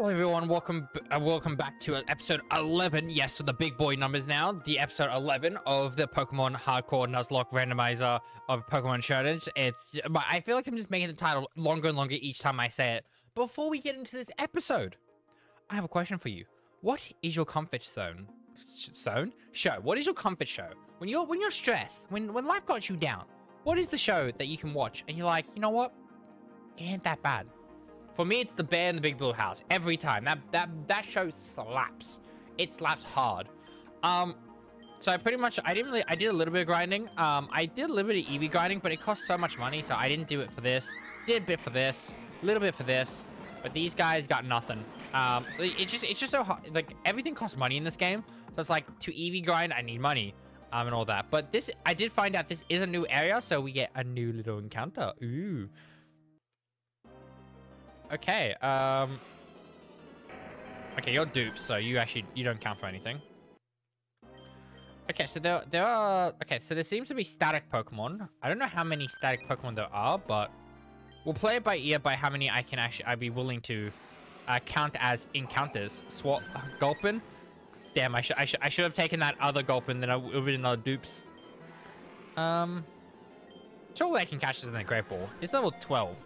Hello everyone, welcome uh, welcome back to episode 11, yes, so the big boy numbers now, the episode 11 of the Pokemon Hardcore Nuzlocke Randomizer of Pokemon Showdown. It's, I feel like I'm just making the title longer and longer each time I say it. Before we get into this episode, I have a question for you. What is your comfort zone? Zone? Show. What is your comfort show? When you're when you're stressed, when when life got you down, what is the show that you can watch and you're like, you know what? It ain't that bad. For me, it's The Bear in the Big Blue House. Every time. That that that show slaps. It slaps hard. Um, so I pretty much, I didn't really, I did a little bit of grinding. Um, I did a little bit of Eevee grinding, but it cost so much money, so I didn't do it for this. Did a bit for this, a little bit for this, but these guys got nothing. Um, it's just, it's just so hard. Like everything costs money in this game, so it's like to Eevee grind, I need money, um, and all that. But this, I did find out this is a new area, so we get a new little encounter. Ooh. Okay, um... Okay, you're dupes, so you actually, you don't count for anything. Okay, so there, there are... Okay, so there seems to be static Pokemon. I don't know how many static Pokemon there are, but... We'll play it by ear by how many I can actually... I'd be willing to uh, count as encounters. Swap... Uh, Gulpin? Damn, I, should I, should I should have taken that other Gulpin, then I would have been another dupes. Um... all I can catch is in the Great Ball. It's level 12.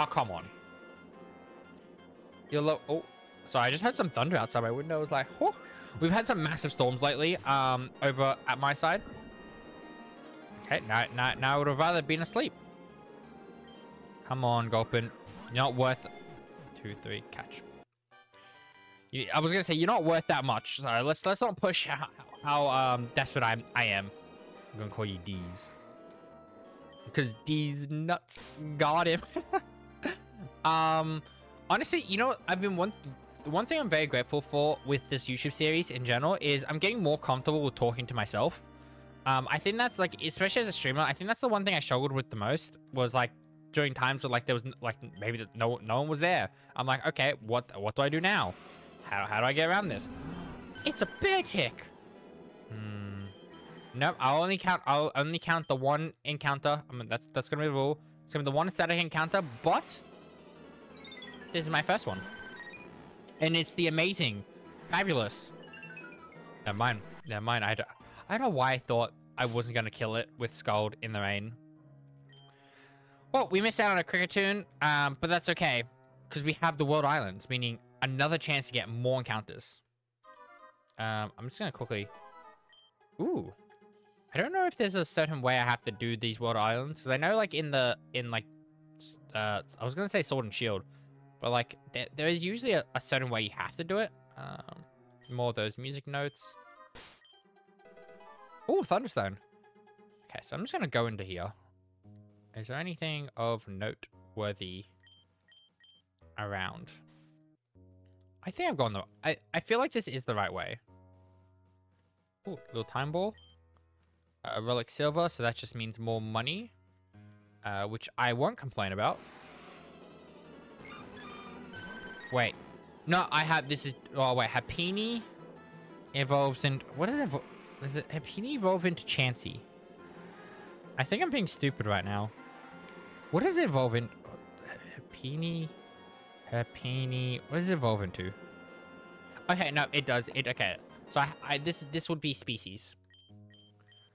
Oh, come on. You're low. Oh, sorry. I just had some thunder outside my window. I was like, oh. We've had some massive storms lately um, over at my side. Okay, now, now, now I would have rather been asleep. Come on, Gulpin. You're not worth... Two, three, catch. I was going to say, you're not worth that much. So let's let's not push how, how um, desperate I'm, I am. I'm going to call you D's. Because D's nuts got him. Um, honestly, you know, I've been one. The one thing I'm very grateful for with this YouTube series in general is I'm getting more comfortable with talking to myself. Um, I think that's like, especially as a streamer, I think that's the one thing I struggled with the most was like during times where like there was like maybe no no one was there. I'm like, okay, what what do I do now? How how do I get around this? It's a Beartic. Hmm. Nope, I'll only count. I'll only count the one encounter. I mean, that's that's gonna be the rule. It's gonna be the one static encounter, but this is my first one. And it's the amazing, fabulous. Never mind. Never mind. I don't, I don't know why I thought I wasn't going to kill it with Scald in the rain. Well, we missed out on a Kricketune, um, but that's okay. Because we have the Whirl Islands, meaning another chance to get more encounters. Um, I'm just going to quickly... Ooh. I don't know if there's a certain way I have to do these Whirl Islands. Because I know, like, in the... In, like... Uh, I was going to say Sword and Shield. But like, there, there is usually a, a, certain way you have to do it. Um, more those music notes. Oh, Thunderstone. Okay, so I'm just going to go into here. Is there anything of noteworthy around? I think I've gone the... I, I feel like this is the right way. Oh, little time ball. A relic silver, so that just means more money. Uh, which I won't complain about. Wait. No, I have, this is, oh wait, Happiny evolves into, what is it, does it, Happiny evolve into Chansey? I think I'm being stupid right now. What does it evolve in, Happiny, Happiny, what does it evolve into? Okay, no, it does, it, okay. So I, I this, this would be species.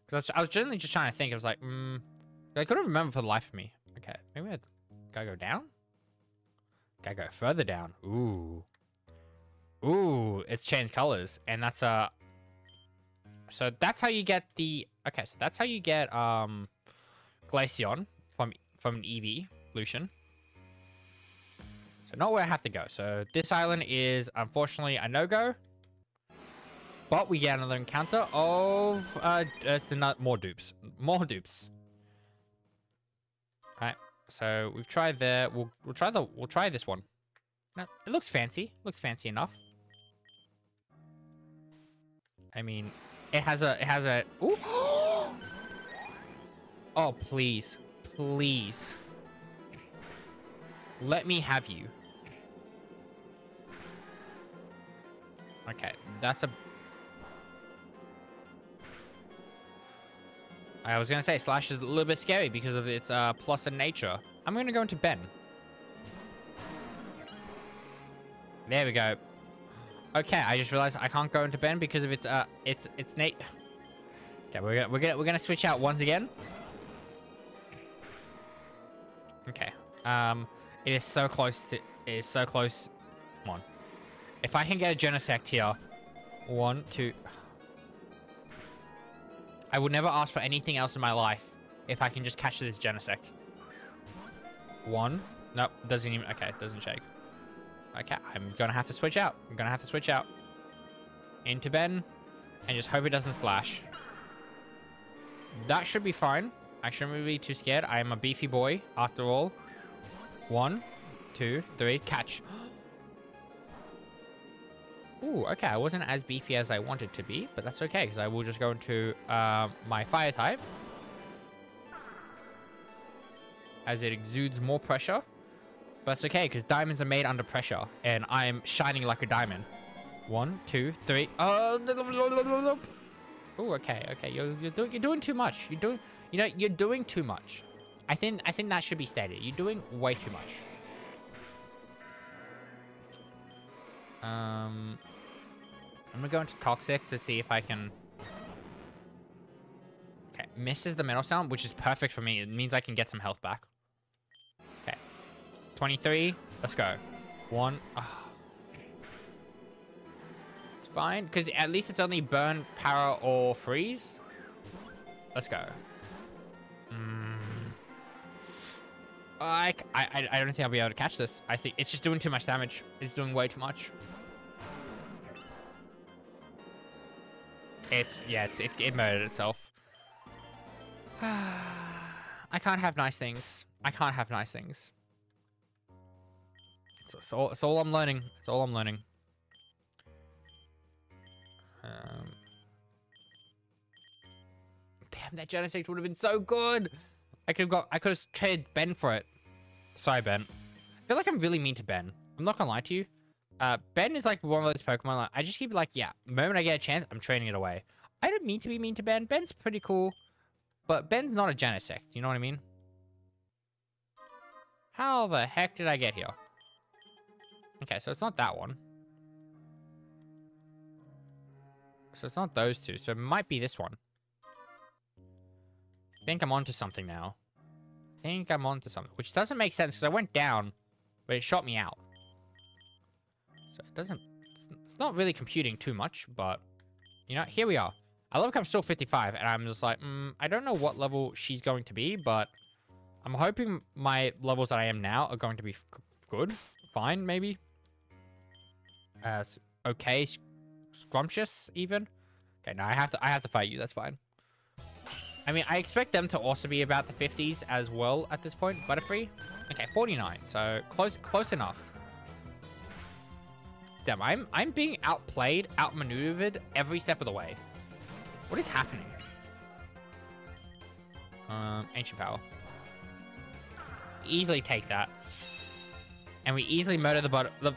Because I was generally just trying to think, I was like, hmm, I couldn't remember for the life of me. Okay, maybe I gotta go down? Gotta go further down. Ooh. Ooh, it's changed colors. And that's a... Uh, so that's how you get the... Okay, so that's how you get um, Glaceon from, from an Eevee, Lucian. So not where I have to go. So this island is unfortunately a no-go. But we get another encounter of... Uh, it's not more dupes. More dupes. So we've tried the We'll we'll try the we'll try this one. Now, it looks fancy. Looks fancy enough. I mean, it has a it has a ooh. Oh, please. Please. Let me have you. Okay, that's a I was going to say, Slash is a little bit scary because of its uh, plus in nature. I'm going to go into Ben. There we go. Okay, I just realized I can't go into Ben because of its uh it's it's Nate. Okay, we're gonna we're gonna we're gonna switch out once again. Okay. Um it is so close to it is so close. Come on. If I can get a Genesect here. One, two. I would never ask for anything else in my life if I can just catch this Genesect. One. Nope, doesn't even okay, doesn't shake. Okay, I'm gonna have to switch out. I'm gonna have to switch out. Into Ben. And just hope it doesn't slash. That should be fine. I shouldn't be too scared. I am a beefy boy, after all. One, two, three, catch. Ooh, okay. I wasn't as beefy as I wanted to be, but that's okay, because I will just go into uh, my fire type. As it exudes more pressure. But that's okay, because diamonds are made under pressure, and I'm shining like a diamond. One, two, three. Oh, oh okay, okay. You're you're doing you're doing too much. You're doing you know you're doing too much. I think I think that should be stated. You're doing way too much. Um, I'm gonna go into toxic to see if I can. Okay, misses the metal sound, which is perfect for me. It means I can get some health back. Okay, 23. Let's go. One. Oh. It's fine, because at least it's only burn, power, or freeze. Let's go. Mm. I, I, I don't think I'll be able to catch this. I think it's just doing too much damage. It's doing way too much. It's, yeah, it's, it, it murdered itself. I can't have nice things. I can't have nice things. So it's all, it's all I'm learning. It's all I'm learning. Um, damn, that Genesect would have been so good. I could have got. I could have traded Ben for it. Sorry, Ben. I feel like I'm really mean to Ben. I'm not gonna lie to you. Uh, Ben is like one of those Pokemon. Like, I just keep like, yeah. The moment I get a chance, I'm training it away. I don't mean to be mean to Ben. Ben's pretty cool, but Ben's not a Genesect. You know what I mean? How the heck did I get here? Okay, so it's not that one. So it's not those two. So it might be this one. I think I'm onto something now. I think I'm onto something. Which doesn't make sense because I went down, but it shot me out. So it doesn't... It's not really computing too much, but... You know, here we are. I love I'm still 55, and I'm just like, mm, I don't know what level she's going to be, but... I'm hoping my levels that I am now are going to be good. Fine, maybe as okay, scrumptious even. Okay, now I have to I have to fight you. That's fine. I mean, I expect them to also be about the 50s as well at this point. Butterfree. Okay, 49. So close close enough. Damn, I'm I'm being outplayed, outmaneuvered every step of the way. What is happening? Um, ancient power. Easily take that. And we easily murder the but the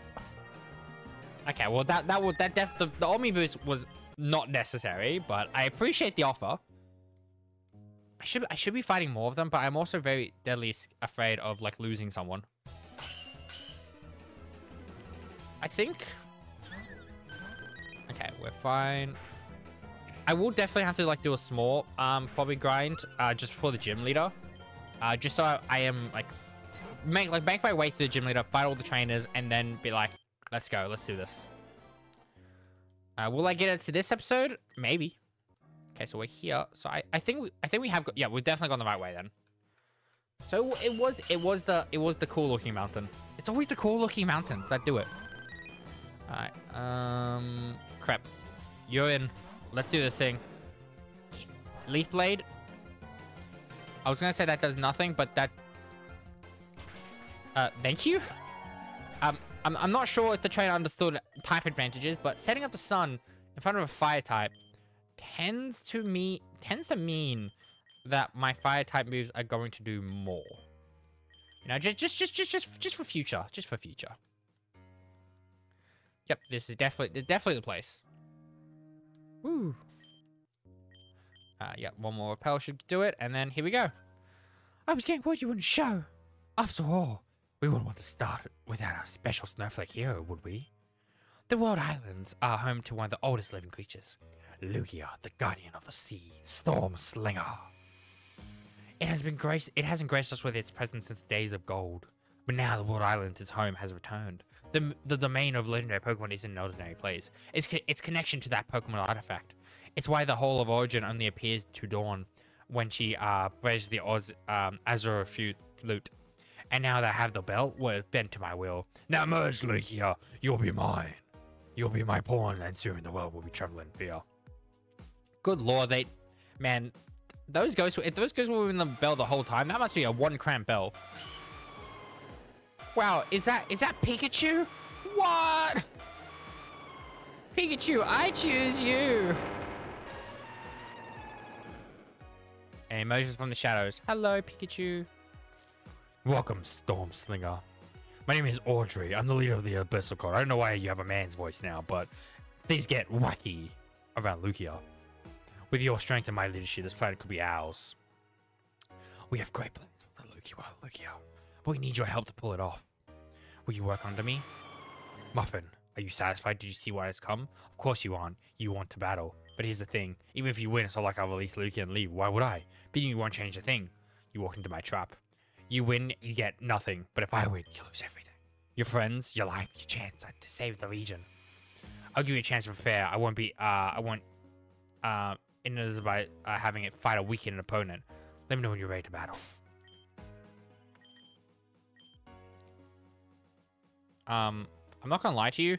Okay, well that that would that def the, the Omni boost was not necessary, but I appreciate the offer. I should I should be fighting more of them, but I'm also very deadly afraid of like losing someone. I think. Okay, we're fine. I will definitely have to like do a small um probably grind uh just for the gym leader. Uh just so I, I am like make like make my way through the gym leader, fight all the trainers, and then be like, Let's go. Let's do this. Uh, will I get it to this episode? Maybe. Okay, so we're here. So I, I think we, I think we have got, yeah, we've definitely gone the right way then. So it was, it was the, it was the cool looking mountain. It's always the cool looking mountains that do it. All right. Um, crap. You're in. Let's do this thing. Leaf Blade. I was gonna say that does nothing, but that. Uh, thank you. Um, I'm, I'm not sure if the trainer understood type advantages, but setting up the sun in front of a fire type tends to me tends to mean that my fire type moves are going to do more. You know, just just just just just just for future, just for future. Yep, this is definitely definitely the place. Woo. Uh, yep, one more repel should do it, and then here we go. I was getting what you wouldn't show. After all, we wouldn't want to start without our special snowflake hero, would we? The Whirl Islands are home to one of the oldest living creatures, Lugia, the guardian of the sea, Storm Slinger. It has been graced it hasn't graced us with its presence since the days of gold. But now the Whirl Island, its home, has returned. The, the domain of legendary Pokemon isn't an ordinary place. It's its connection to that Pokemon artifact. It's why the Hall of Origin only appears to Dawn when she uh plays the Oz um Azure flute. And now that I have the belt, well, bent to my will. Now merge, Lugia. You'll be mine. You'll be my pawn, and soon the world will be trembling in fear. Good lord, they, man, those ghosts. If those ghosts were in the bell the whole time, that must be a one cramp bell. Wow, is that is that Pikachu? What? Pikachu, I choose you. And emerges from the shadows. Hello, Pikachu. Welcome, Storm Slinger. My name is Audrey. I'm the leader of the Abyssal Cult. I don't know why you have a man's voice now, but things get wacky around Lugia. With your strength and my leadership, this planet could be ours. We have great plans for the Lugia, Lugia, but we need your help to pull it off. Will you work under me? Muffin, are you satisfied? Did you see why it's come? Of course you aren't. You want to battle. But here's the thing. Even if you win, it's not like I'll release Lugia and leave. Why would I? Beating you won't change a thing. You walk into my trap. You win, you get nothing. But if I win, you lose everything. Your friends, your life, your chance to save the region. I'll give you a chance to prepare. I won't be, uh, I won't, uh, in uh, having it fight a weakened opponent. Let me know when you're ready to battle. Um, I'm not gonna lie to you.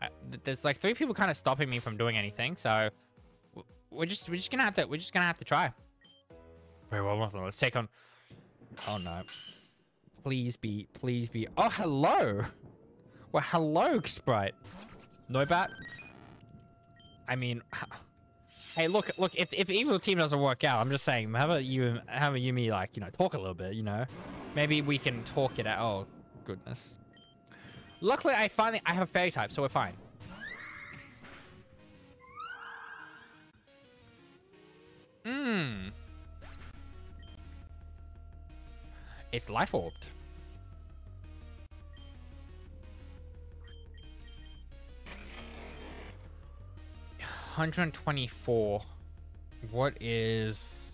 I, there's like three people kind of stopping me from doing anything, so we're just we're just gonna have to we're just gonna have to try. Very well, let's take on. Oh no! Please be, please be. Oh hello. Well, hello, Sprite. No bat. I mean, hey, look, look. If if evil team doesn't work out, I'm just saying. How about you? How about you, me, like you know, talk a little bit. You know, maybe we can talk it out. Oh goodness. Luckily, I finally I have a fairy type, so we're fine. Mmm. It's life orbed. Hundred and twenty-four. What is?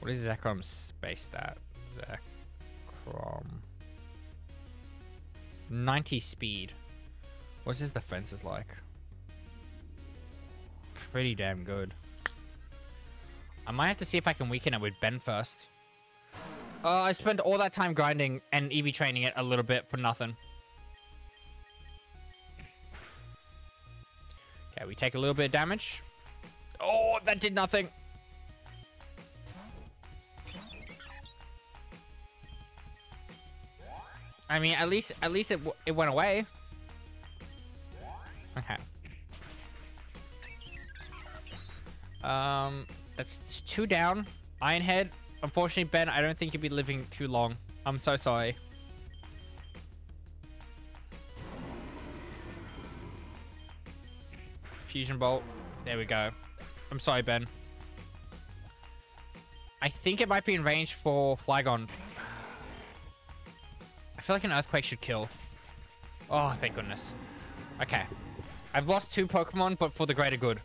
What is Zekrom's space stat? Zekrom. 90 speed. What's his defenses like? Pretty damn good. I might have to see if I can weaken it with Ben first. Uh, I spent all that time grinding and EV training it a little bit for nothing. Okay, we take a little bit of damage. Oh, that did nothing. I mean, at least at least it it went away. Okay. Um, that's two down. Ironhead. Unfortunately, Ben, I don't think you'll be living too long. I'm so sorry. Fusion Bolt. There we go. I'm sorry, Ben. I think it might be in range for Flygon. I feel like an Earthquake should kill. Oh, thank goodness. Okay. I've lost two Pokemon, but for the greater good.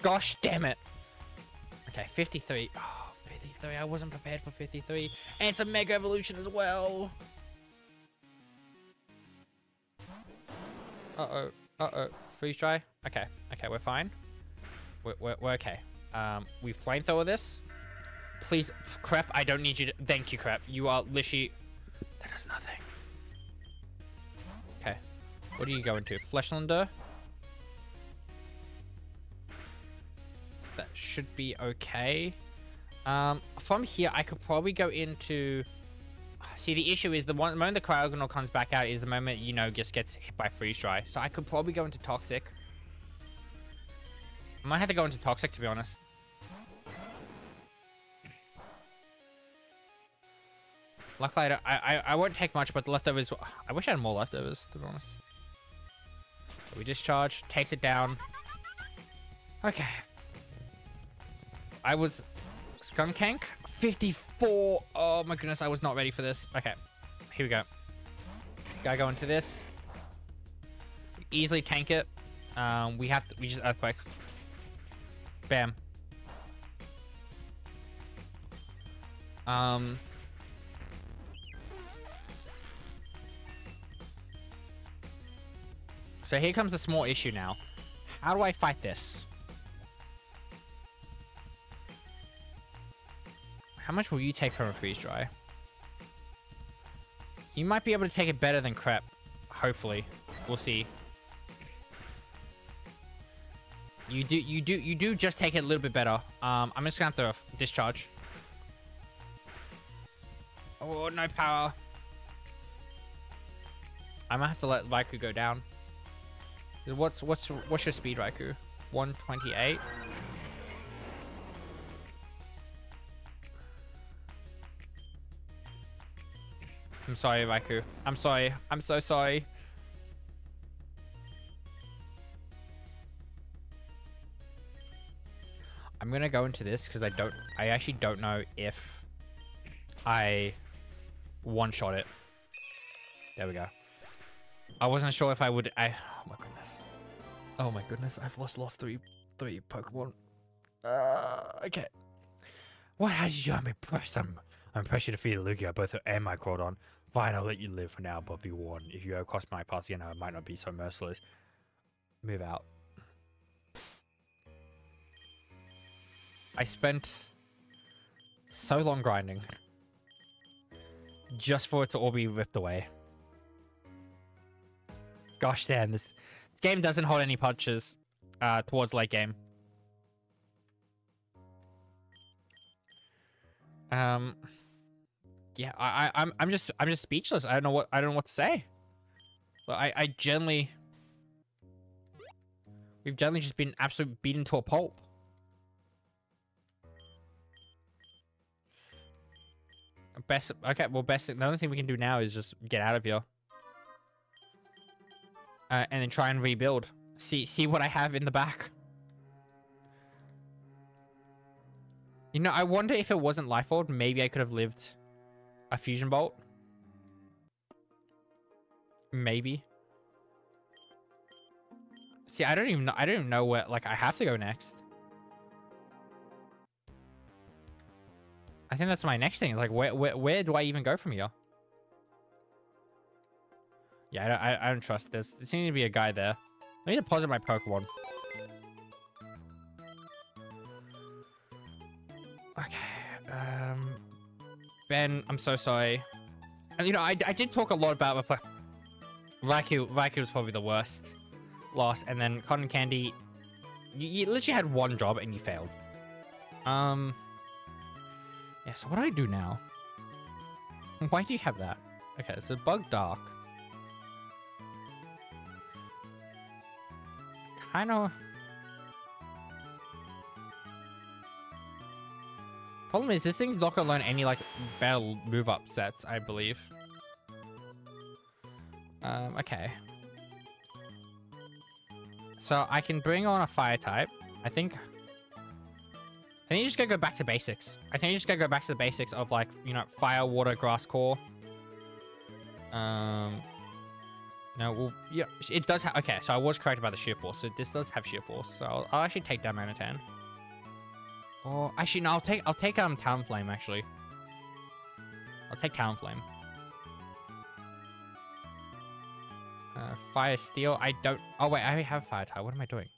Gosh damn it. Okay, 53. Oh, 53. I wasn't prepared for 53. And it's a Mega Evolution as well. Uh-oh. Uh-oh. Freeze dry? Okay. Okay, we're fine. We're, we're, we're okay. Um, we flamethrower this. Please, Crep, I don't need you to... Thank you, Crep. You are literally... That does nothing. Okay. What are you going to? Fleshlander? That should be okay. Um, from here, I could probably go into... See, the issue is the one the moment the Cryogonal comes back out is the moment, you know, just gets hit by Freeze Dry. So I could probably go into Toxic. I might have to go into Toxic, to be honest. Luckily, I, I, I, won't take much, but the leftovers... I wish I had more leftovers, to be honest. We discharge, takes it down. Okay. I was... Skuntank? 54! Oh my goodness, I was not ready for this. Okay, here we go. Gotta go into this. Easily tank it. Um, we have to, we just earthquake. Bam. Um. So here comes a small issue now. How do I fight this? How much will you take from a freeze dry? You might be able to take it better than Crep. Hopefully. We'll see. You do, you do, you do just take it a little bit better. Um, I'm just gonna have to discharge. Oh, no power. I might have to let Raikou go down. What's what's what's your speed, Raikou? 128. I'm sorry, Raikou. I'm sorry. I'm so sorry. I'm gonna go into this because I don't I actually don't know if I one-shot it. There we go. I wasn't sure if I would I oh my goodness. Oh my goodness, I've lost lost three three Pokemon. Uh, okay. What has you? I'm impressed. I'm I'm impressed you defeated Lugia, both and my Groudon. Fine, I'll let you live for now, but be warned, if you go across my path again, I might not be so merciless. Move out. I spent so long grinding just for it to all be ripped away. Gosh damn, this, this game doesn't hold any punches uh, towards late game. Um, yeah, I, I, I'm, I'm just, I'm just speechless. I don't know what, I don't know what to say. But I, I generally, we've generally just been absolutely beaten to a pulp. Best, okay, well, best, the only thing we can do now is just get out of here. Uh, and then try and rebuild. See, see what I have in the back. You know, I wonder if it wasn't Life Orb, maybe I could have lived a Fusion Bolt. Maybe. See, I don't even know. I don't even know where, like, I have to go next. I think that's my next thing. Like, where, where, where do I even go from here? Yeah, I, I, I don't trust this. There seems to be a guy there. Let me deposit my Pokemon. Okay. Um, Ben, I'm so sorry. And, you know, I, I did talk a lot about my Raikou. Raikou was probably the worst loss. And then Cotton Candy, you, you literally had one job and you failed. Um... Yeah, so what do I do now? Why do you have that? Okay, so Bug Dark. Kind know. Problem is, this thing's not gonna learn any, like, battle move-up sets, I believe. Um, okay. So, I can bring on a fire type. I think I think you just gotta go back to basics. I think you just gotta go back to the basics of like, you know, fire, water, grass core. Um, no, well, yeah, it does have, okay, so I was correct about the sheer force. So this does have sheer force. So I'll, I'll actually take that Manatan. Or actually, no, I'll take, I'll take, um, Talonflame actually. I'll take Talonflame. Uh, fire steel. I don't, oh wait, I have fire type. What am I doing?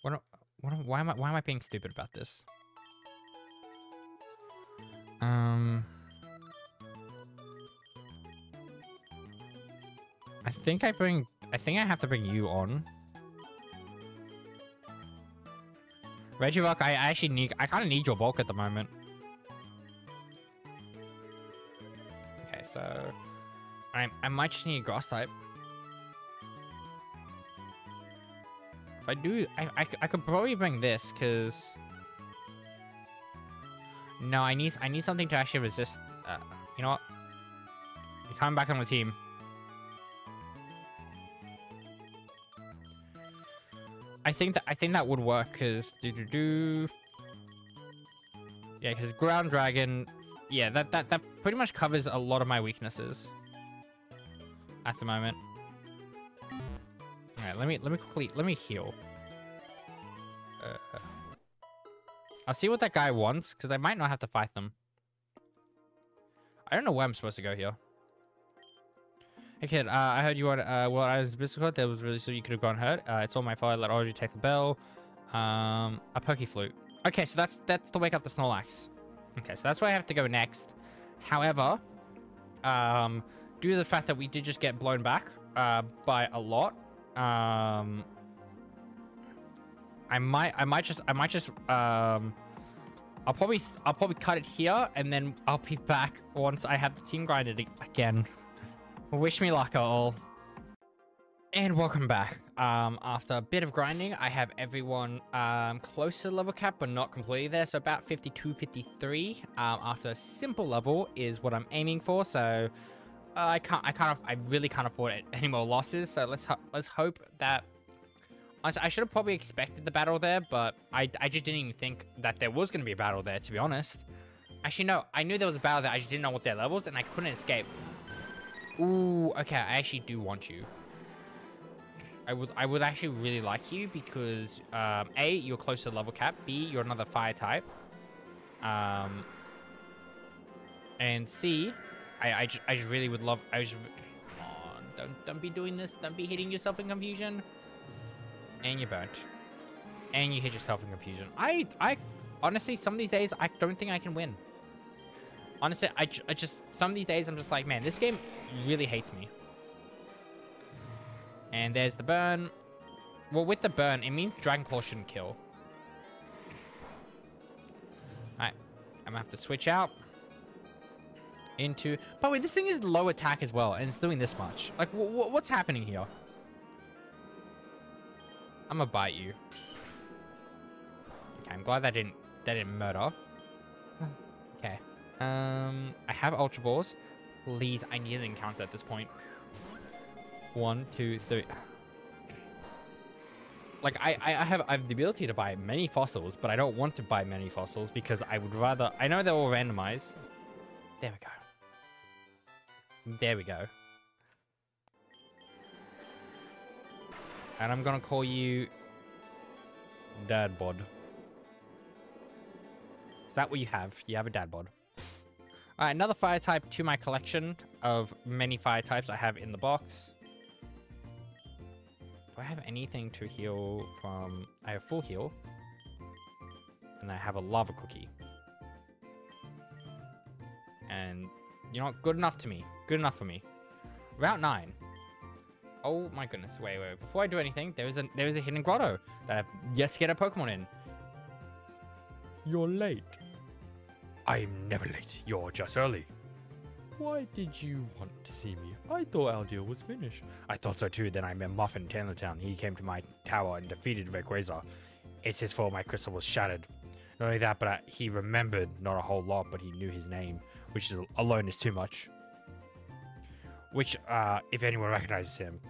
What, what, why am I why am I being stupid about this? Um I think I bring I think I have to bring you on. Regirock, I actually need I kinda need your bulk at the moment. Okay, so I I might just need grass type. If I do, I, I, I could probably bring this, because... No, I need I need something to actually resist. Uh, you know what? You're coming back on the team. I think that I think that would work because do do do. Yeah, because ground dragon. Yeah, that that that pretty much covers a lot of my weaknesses. at the moment. All right, let me let me quickly let me heal. Uh, I'll see what that guy wants because I might not have to fight them. I don't know where I'm supposed to go here. Hey kid, uh, I heard you want. Uh, well, I was bicycle. That was really so you could have gone hurt. Uh, it's all my fault. I let Audrey take the bell. Um, a pokey flute. Okay, so that's that's to wake up the Snorlax. Okay, so that's where I have to go next. However, um, due to the fact that we did just get blown back uh, by a lot, um, I might I might just I might just um, I'll probably I'll probably cut it here and then I'll be back once I have the team grinded again. Wish me luck all. And welcome back. Um, after a bit of grinding, I have everyone um, close to level cap, but not completely there. So about 52, 53. Um, after a simple level is what I'm aiming for. So uh, I can't, I can't, I really can't afford any more losses. So let's ho let's hope that. I should have probably expected the battle there, but I, I just didn't even think that there was going to be a battle there, to be honest. Actually, no, I knew there was a battle there. I just didn't know what their levels, and I couldn't escape. Ooh, okay, I actually do want you. I would I would actually really like you because um, A, you're close to level cap. B, you're another fire type. Um, and C, I, I, I just really would love. I just come on, don't don't be doing this. Don't be hitting yourself in confusion. And you're burnt. And you hit yourself in confusion. I I honestly some of these days I don't think I can win. Honestly, I, I just some of these days I'm just like, man, this game really hates me. And there's the burn. Well, with the burn, it means Dragon Claw shouldn't kill. Alright. I'm gonna have to switch out. Into... By the way, this thing is low attack as well, and it's doing this much. Like, what's happening here? I'm gonna bite you. Okay, I'm glad that didn't, that didn't murder. okay. Um, I have Ultra Balls. Please, I need an encounter at this point. One, two, three. Like, I, I have, I have the ability to buy many fossils, but I don't want to buy many fossils because I would rather... I know they're all randomized. There we go. There we go. And I'm gonna call you... Dad bod. Is that what you have? You have a dad bod. Alright, another fire type to my collection of many fire types I have in the box. Do I have anything to heal from... I have full heal. And I have a lava cookie. And, you know what? Good enough to me. Good enough for me. Route 9. Oh my goodness. Wait, wait. Before I do anything, there is a there is a hidden grotto that I've yet to get a Pokemon in. You're late. I'm never late. You're just early. Why did you want to see me? I thought our deal was finished. I thought so too. Then I met Muffin in Telnor Town. He came to my tower and defeated Rayquaza. It's his fault my crystal was shattered. Not only that, but I, he remembered not a whole lot, but he knew his name, which is alone is too much. Which, uh, if anyone recognizes him,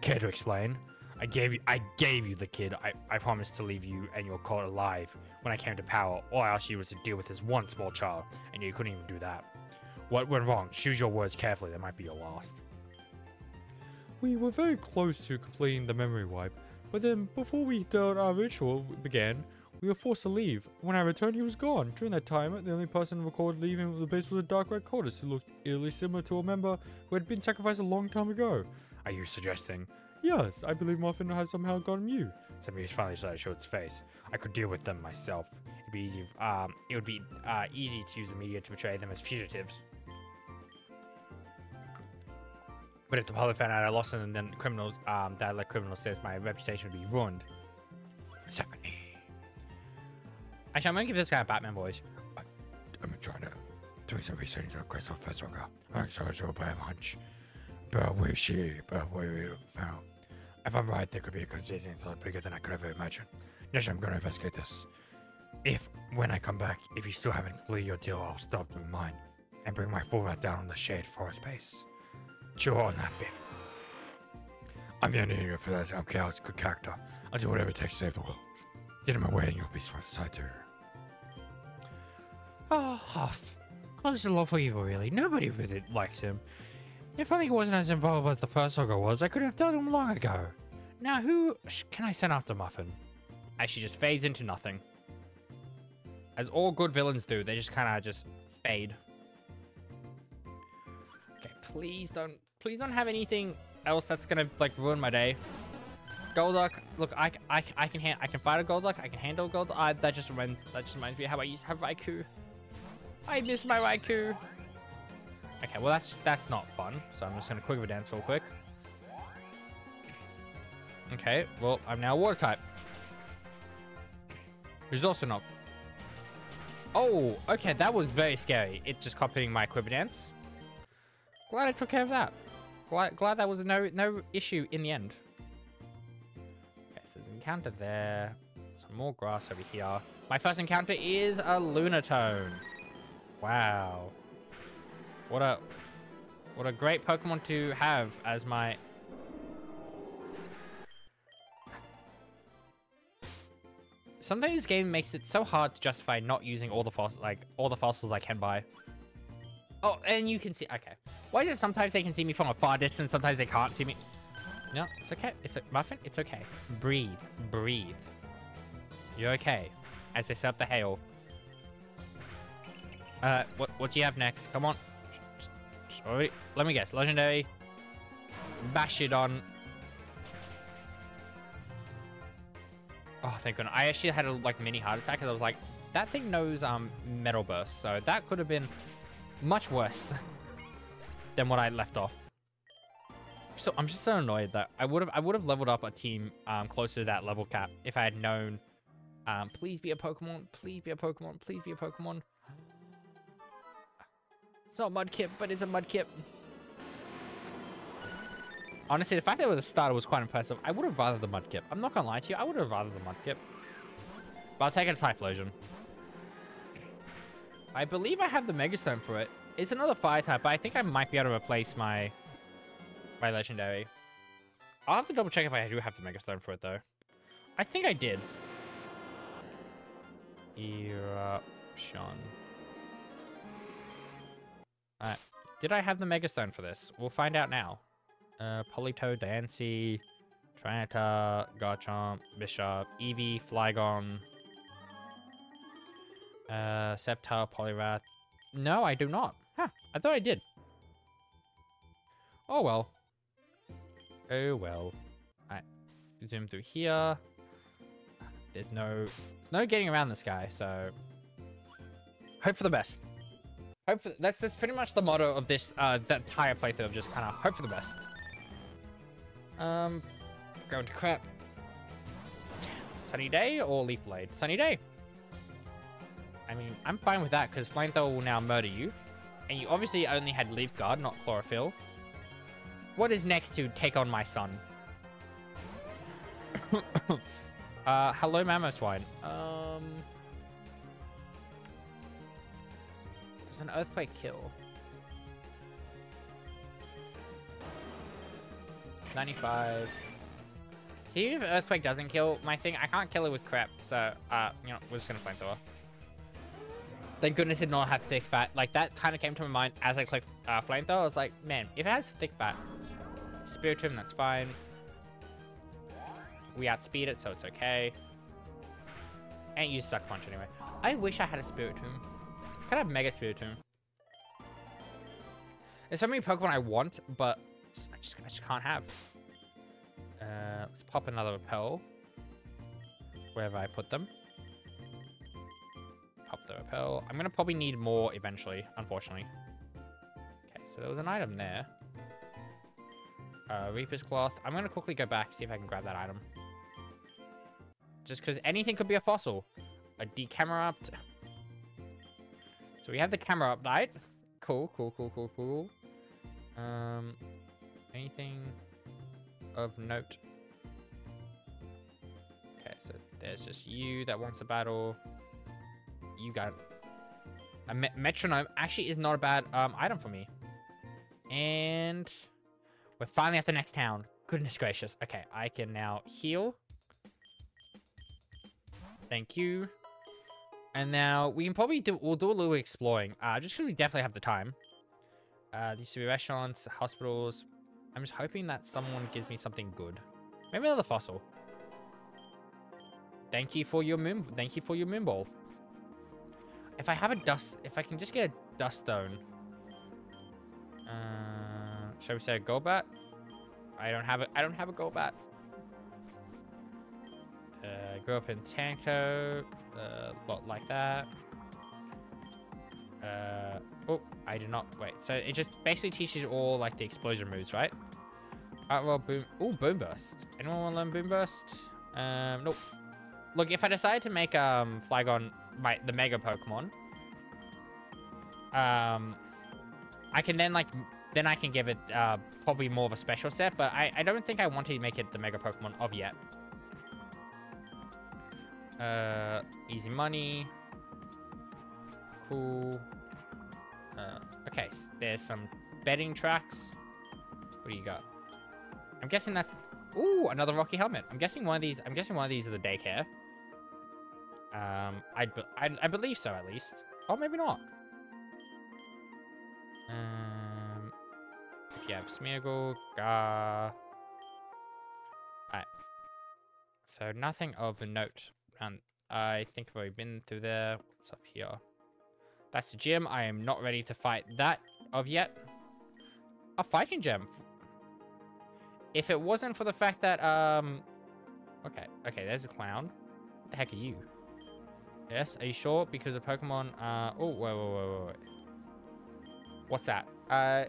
care to explain? I gave you, I gave you the kid. I, I promised to leave you and your cult alive when I came to power. All I asked you was to deal with this one small child, and you couldn't even do that. What went wrong? Choose your words carefully. They might be your last. We were very close to completing the memory wipe, but then before we did our ritual began, we were forced to leave. When I returned, he was gone. During that time, the only person recorded leaving the base was a dark red cultist who looked eerily similar to a member who had been sacrificed a long time ago. Are you suggesting? Yes, I believe Muffin has somehow gotten you. Somebody's finally started to show its face. I could deal with them myself. It'd be easy. Um, it would be uh, easy to use the media to portray them as fugitives. But if the public found out I lost them, then criminals, um, that like criminals says my reputation would be ruined. Stephanie. Actually, I'm gonna give this guy a Batman voice. I, am trying to do some research into Crystal Fezroka. I'm sorry to a hunch. But where is she? But where we found? If I'm right, there could be a consistency lot bigger than I could ever imagine. Yes, I'm gonna investigate this. If, when I come back, if you still haven't completed your deal, I'll stop doing mine and bring my full rat down on the Shade Forest base. Chew on that bit. I'm the engineer for that. I'm Chaos, good character. I'll do whatever it takes to save the world. Get in my way and you'll be smart side to her. Oh, Huff. Close the love for evil, really. Nobody really likes him. If only he wasn't as involved as the first Ogre was, I could have told him long ago. Now, who can I send after Muffin? As she just fades into nothing. As all good villains do, they just kind of just fade. Okay, please don't, please don't have anything else that's gonna like ruin my day. Golduck, look, I, I, I can hand, I can fight a Golduck, I can handle Golduck. Uh, that just reminds, that just reminds me how I used to have Raikou. I miss my Raikou. Okay, well that's that's not fun. So I'm just gonna quick a dance real quick. Okay, well I'm now water type. Which is also not. Oh, okay, that was very scary. It just copying my quiver dance. Glad I took care of that. Glad, glad that was no no issue in the end. Okay, so there's an encounter there. Some more grass over here. My first encounter is a Lunatone. Wow. What a what a great Pokemon to have as my Sometimes this game makes it so hard to justify not using all the fossils like all the fossils I can buy. Oh, and you can see okay. Why is it sometimes they can see me from a far distance, sometimes they can't see me? No, it's okay. It's a muffin, it's okay. Breathe. Breathe. You're okay. As they set up the hail. Uh, what what do you have next? Come on. Sorry. Let me guess. Legendary. Bastiodon. Oh, thank God. I actually had a like mini heart attack because I was like, that thing knows um metal burst, so that could have been much worse than what I left off. So I'm just so annoyed that I would have I would have leveled up a team um closer to that level cap if I had known. Um, please be a Pokemon. Please be a Pokemon. Please be a Pokemon. It's not Mudkip, but it's a Mudkip. Honestly, the fact that it was a starter was quite impressive. I would have rather the Mudkip. I'm not gonna lie to you, I would have rather the Mudkip. But I'll take it as Typhlosion. I believe I have the Mega Stone for it. It's another fire type, but I think I might be able to replace my my legendary. I'll have to double check if I do have the Mega Stone for it though. I think I did. Eruption. Alright. Did I have the Mega Stone for this? We'll find out now. Uh, Polito, Dancy, Trinita, Garchomp, Bishop, Eevee, Flygon, uh, Sceptile, Poliwrath. No, I do not. Huh, I thought I did. Oh well. Oh well. Alright, zoom through here. There's no, there's no getting around this guy, so hope for the best. Hope for, that's that's pretty much the motto of this uh that entire playthrough of just kind of hope for the best. Um, going to crap. Sunny day or leaf blade? Sunny day. I mean, I'm fine with that because flamethrower will now murder you, and you obviously only had leaf guard, not chlorophyll. What is next to take on my son? uh, hello, Mamoswine. Um, an earthquake kill? 95. See if Earthquake doesn't kill my thing. I can't kill it with crap, so uh, you know, we're just gonna flamethrower. Thank goodness it did not have thick fat. Like that kind of came to my mind as I clicked uh, flamethrower. I was like, man, if it has thick fat, Spiritomb, that's fine. We outspeed it, so it's okay. And use Suck Punch anyway. I wish I had a Could have Mega Spiritomb. There's so many Pokemon I want, but I just, I just can't have. Uh, let's pop another repel. Wherever I put them. Pop the repel. I'm gonna probably need more eventually, unfortunately. Okay, so there was an item there. Uh, Reaper's Cloth. I'm gonna quickly go back, see if I can grab that item. Just because anything could be a fossil. A Decamerupt. So we have the camera up, right? Cool, cool, cool, cool, cool. Um, anything of note? Okay, so there's just you that wants a battle. You got a me metronome. Actually, is not a bad um item for me. And we're finally at the next town. Goodness gracious. Okay, I can now heal. Thank you. And now we can probably do, we'll do a little exploring. Uh, just because we definitely have the time. Uh, these should be restaurants, hospitals. I'm just hoping that someone gives me something good. Maybe another fossil. Thank you for your moon. Thank you for your moon ball. If I have a dust, if I can just get a dust stone. Uh, shall we say a gold bat? I don't have it. I don't have a gold bat. Uh, grew up in Tanto, a lot like that. Uh, oh, I did not wait. So it just basically teaches all like the explosion moves, right? Alright, boom. Oh, Boomburst. Anyone want to learn Boomburst? Um, nope. Look, if I decide to make um Flygon my the Mega Pokemon, um, I can then like then I can give it uh probably more of a special set, but I I don't think I want to make it the Mega Pokemon of yet. Uh, easy money. Cool. Uh, okay, s- there's some betting tracks. What do you got? I'm guessing that's. Ooh, another rocky helmet. I'm guessing one of these. I'm guessing one of these are the daycare. Um, I, be- I, I believe so at least. Oh, maybe not. Um, if you have Smeargle, Gar. Alright. So nothing of note. Um, I think I've already been through there. What's up here? That's the gym. I am not ready to fight that of yet. A fighting gem. If it wasn't for the fact that, um... Okay, okay, there's a clown. What the heck are you? Yes, are you sure? Because the Pokemon, uh... Oh, wait, wait, wait, wait. What's that? Uh,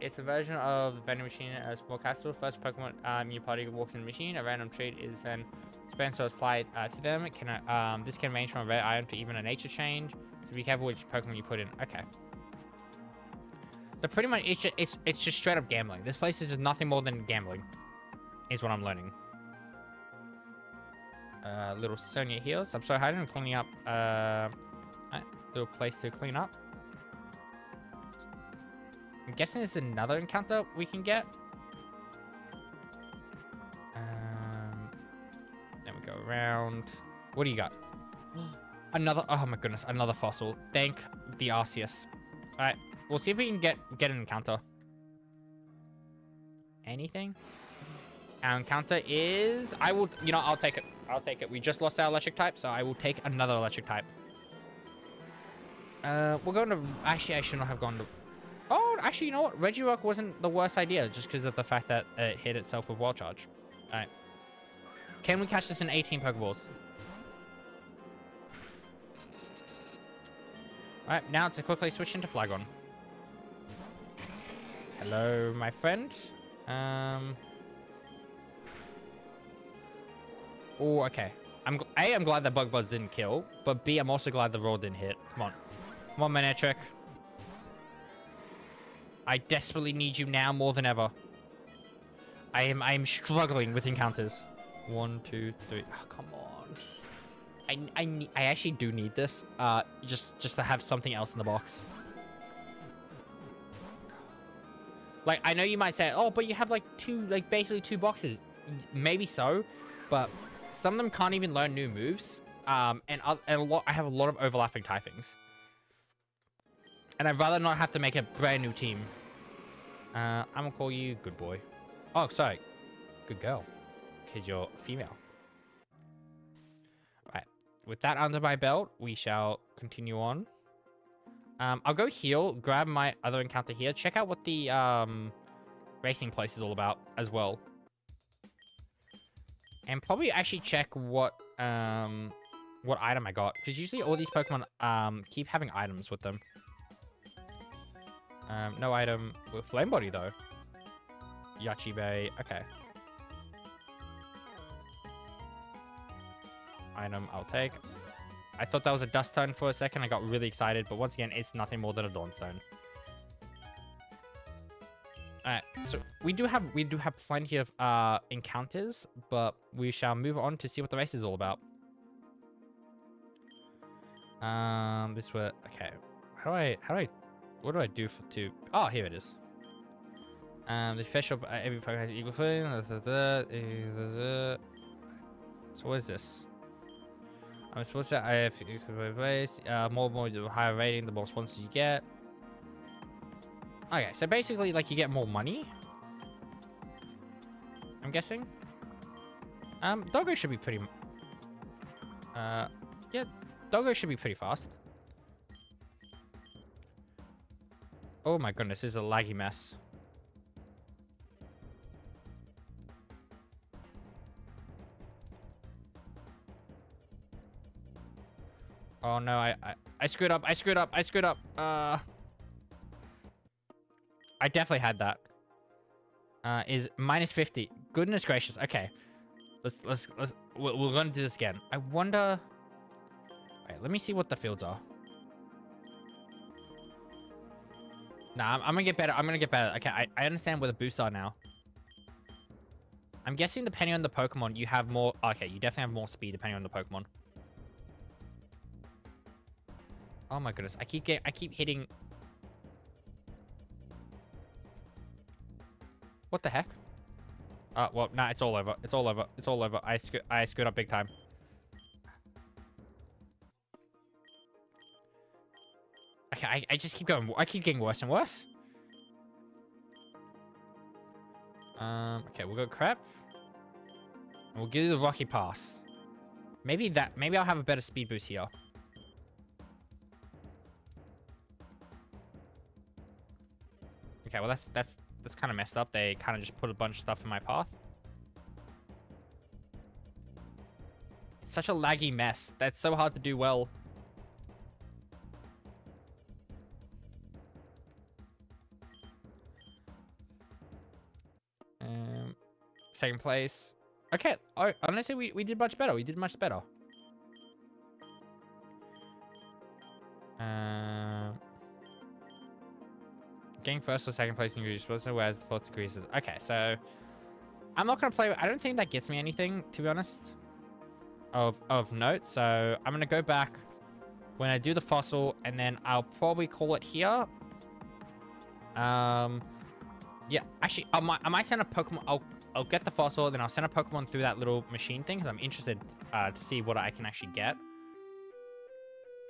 it's a version of the vending machine at a small castle. First Pokemon um, your party walks in the machine. A random treat is then spent or applied uh, to them. It can, uh, um, this can range from a rare item to even a nature change. So be careful which Pokemon you put in. Okay. So pretty much, it's just, it's it's just straight up gambling. This place is nothing more than gambling, is what I'm learning. Uh, little Sonia heals. I'm so hiding and cleaning up. Uh, a little place to clean up. I'm guessing there's another encounter we can get. Um, then we go around. What do you got? Another. Oh my goodness, another fossil. Thank the Arceus. All right, we'll see if we can get get an encounter. Anything? Our encounter is. I will. You know, I'll take it. I'll take it. We just lost our electric type, so I will take another electric type. Uh, we're going to. Actually, I should not have gone to. Actually, you know what? Regirock wasn't the worst idea, just because of the fact that it hit itself with wild charge. All right. Can we catch this in 18 Pokeballs? All right, now it's to quickly switch into Flygon. Hello, my friend. Um. Oh, okay. I'm A, I'm glad that Bug Buzz didn't kill, but B, I'm also glad the roll didn't hit. Come on. Come on, Manectric. I desperately need you now more than ever. I am I am struggling with encounters. One, two, three. Oh, come on. I I I actually do need this. Uh, just just to have something else in the box. Like I know you might say, oh, but you have like two, like basically two boxes. Maybe so, but some of them can't even learn new moves. Um, and, and a lot, I have a lot of overlapping typings. And I'd rather not have to make a brand new team. Uh, I'm gonna call you good boy. Oh, sorry, good girl, because you're female. Right. With that under my belt, we shall continue on. Um, I'll go heal, grab my other encounter here, check out what the um, racing place is all about as well. And probably actually check what um, what item I got, because usually all these Pokemon um, keep having items with them. Um, no item with Flame Body though. Yachibe, okay. Item I'll take. I thought that was a Dusk Stone for a second. I got really excited, but once again, it's nothing more than a Dawn Stone. Alright, so we do have we do have plenty of uh encounters, but we shall move on to see what the race is all about. Um, this were okay. How do I how do I what do I do for to? Oh, here it is. Um, the official uh, every Pokemon has equal footing. So what is this? I'm supposed to I have equal place. Uh, more more the higher rating, the more sponsors you get. Okay, so basically, like, you get more money. I'm guessing. Um, Doggo should be pretty... Uh, yeah, Doggo should be pretty fast. Oh my goodness, this is a laggy mess. Oh no, I, I I screwed up. I screwed up. I screwed up. Uh I definitely had that. Uh is minus 50. Goodness gracious. Okay. Let's let's let's we're, we're to do this again. I wonder Wait, let me see what the fields are. Nah, I'm, I'm gonna get better. I'm gonna get better. Okay, I, I understand where the boosts are now. I'm guessing depending on the Pokemon, you have more... Okay, you definitely have more speed depending on the Pokemon. Oh my goodness, I keep getting... I keep hitting... What the heck? Uh, well, nah, it's all over. It's all over. It's all over. I, sco I screwed up big time. Okay, I, I just keep going. I keep getting worse and worse. Um, okay, we'll go crap. And we'll give you the rocky pass. Maybe that, maybe I'll have a better speed boost here. Okay, well that's, that's, that's kind of messed up. They kind of just put a bunch of stuff in my path. It's such a laggy mess. That's so hard to do well. Second place. Okay, oh, honestly, we, we did much better. We did much better. Um, getting first or second place in supposed to whereas the fourth decreases. Okay, so I'm not gonna play. I don't think that gets me anything, to be honest, of of note. So I'm gonna go back when I do the fossil, and then I'll probably call it here. Um, yeah, actually, I might, I might send a Pokemon. I'll, I'll get the fossil, then I'll send a Pokemon through that little machine thing because I'm interested uh, to see what I can actually get.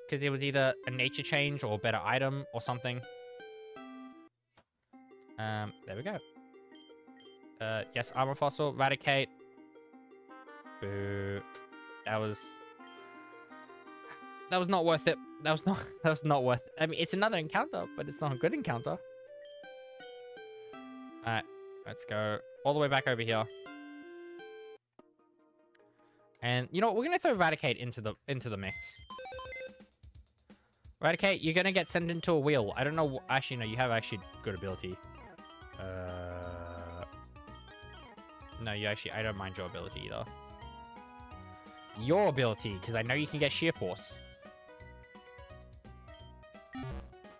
Because it was either a nature change or a better item or something. Um, there we go. Uh, yes, armor fossil, eradicate. Boo. That was. That was not worth it. That was not. That was not worth. It. I mean, it's another encounter, but it's not a good encounter. Alright, let's go all the way back over here. And you know what? We're gonna throw Eradicate into the into the mix. Eradicate, you're gonna get sent into a wheel. I don't know. Actually, no, you have actually good ability. Uh, no, you actually. I don't mind your ability either. Your ability, because I know you can get Sheer Force. All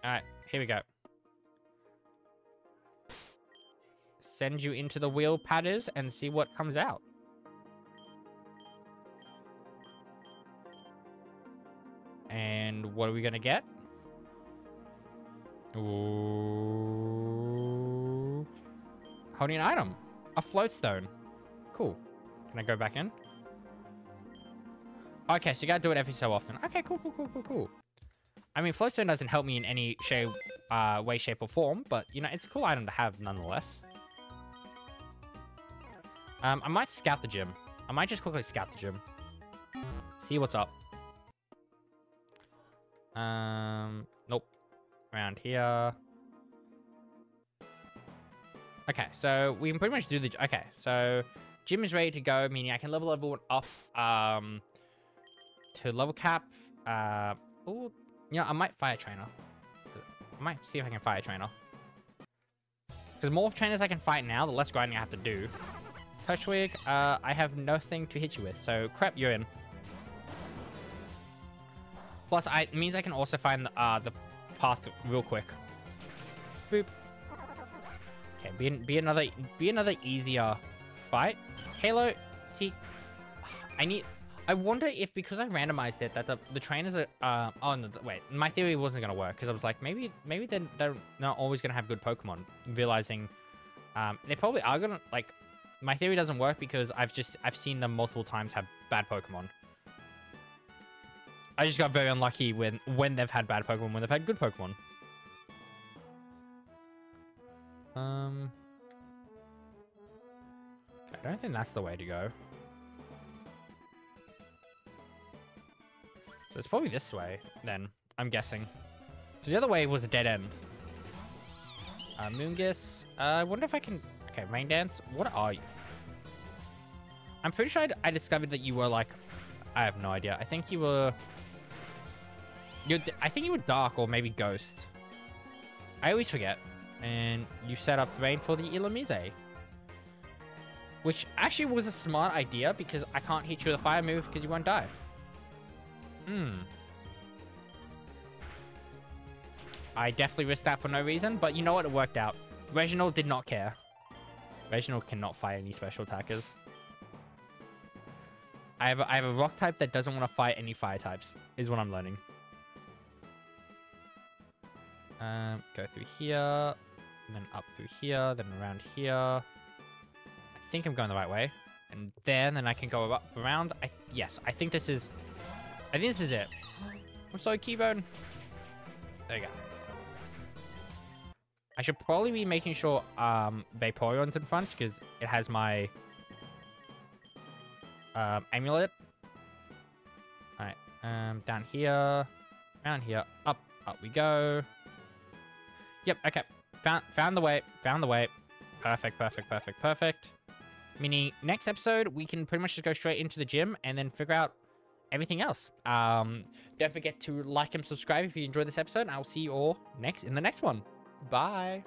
right, here we go. Send you into the wheel padders and see what comes out. And what are we gonna get? Ooh. Holding an item. A float stone. Cool. Can I go back in? Okay, so you gotta do it every so often. Okay, cool, cool, cool, cool, cool. I mean, floatstone doesn't help me in any shape, uh, way, shape, or form, but, you know, it's a cool item to have nonetheless. Um, I might scout the gym. I might just quickly scout the gym. See what's up. Um, nope. Around here. Okay, so we can pretty much do the... Okay, so gym is ready to go, meaning I can level everyone up um, to level cap. Uh, oh, you know, I might fire trainer. I might see if I can fire trainer. Because more trainers I can fight now, the less grinding I have to do. Touchwig, uh, I have nothing to hit you with, so crap, you're in. Plus, I, it means I can also find the, uh, the path real quick. Boop. Okay, be, be another be another easier fight. Halo, see, I need. I wonder if because I randomized it that the, the trainers are. Uh, oh no, wait, my theory wasn't gonna work because I was like maybe maybe they're, they're not always gonna have good Pokemon. Realizing, um, they probably are gonna like. My theory doesn't work because I've just I've seen them multiple times have bad Pokemon. I just got very unlucky when when they've had bad Pokemon when they've had good Pokemon. Um, I don't think that's the way to go. So it's probably this way, then, I'm guessing. Because the other way was a dead end. Uh, Moongus. Uh, I wonder if I can... Okay, Rain Dance. What are you? I'm pretty sure I discovered that you were like... I have no idea. I think you were... You're, d- I think you were Dark or maybe Ghost. I always forget. And you set up Rain for the Illumise. Which actually was a smart idea because I can't hit you with a fire move because you won't die. Hmm. I definitely risked that for no reason, but you know what? It worked out. Reginald did not care. Reginald cannot fight any special attackers. I have a, I have a rock type that doesn't want to fight any fire types, is what I'm learning. Um, go through here, and then up through here, then around here. I think I'm going the right way. And then, then I can go up around. I, yes, I think this is... I think this is it. I'm sorry, Keybone. There you go. I should probably be making sure um, Vaporeon's in front because it has my um, amulet. Alright, um, down here, down here, up, up we go. Yep, okay. Found, found the way, found the way. Perfect, perfect, perfect, perfect. Meaning, next episode, we can pretty much just go straight into the gym and then figure out everything else. Um, don't forget to like and subscribe if you enjoyed this episode, I'll see you all next in the next one. Bye.